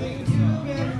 Thank you.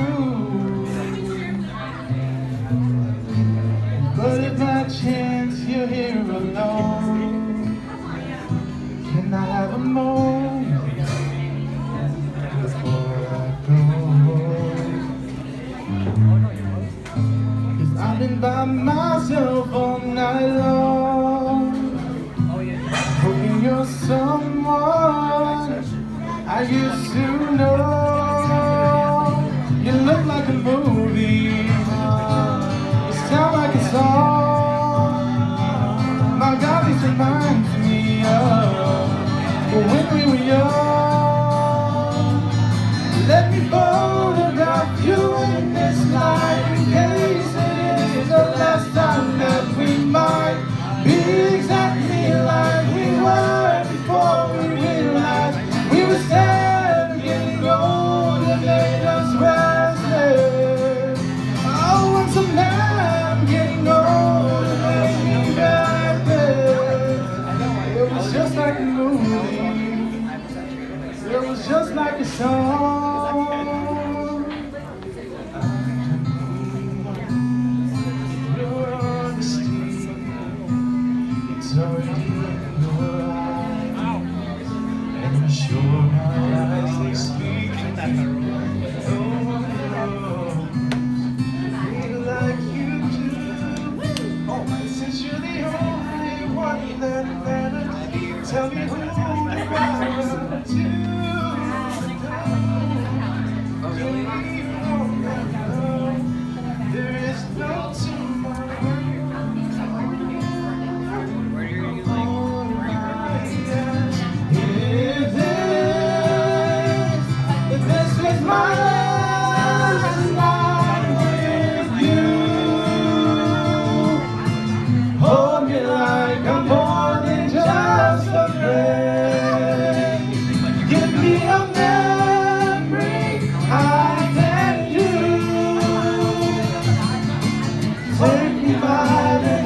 By myself all night long, hoping you're someone I used to know. You look like a movie. You sound like a song. My God, this reminds me of when we were young. Let me photograph you in this light the last time that we might be exactly like we were before we realized we were sad getting old and made us restless. Oh, so now I'm getting old and made me restless. It was just like a movie. It was just like a song. And in your eyes, and sure my eyes are speaking. Friday.